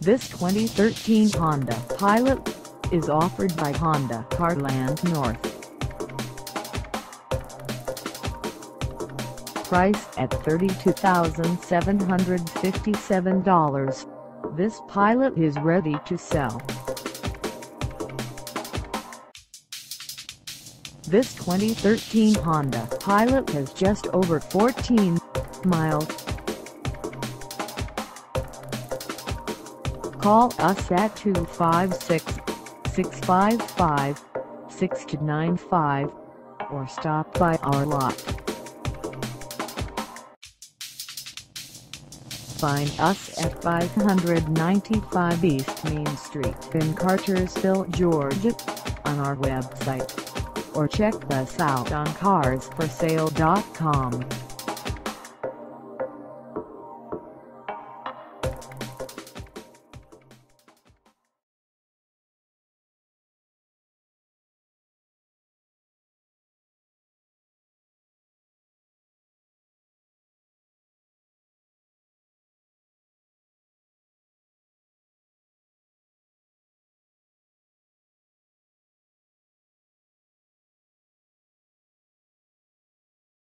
This 2013 Honda Pilot is offered by Honda Carland North. Price at $32,757. This Pilot is ready to sell. This 2013 Honda Pilot has just over 14 miles. Call us at 256-655-6295 or stop by our lot. Find us at 595 East Main Street in Cartersville, Georgia on our website or check us out on carsforsale.com.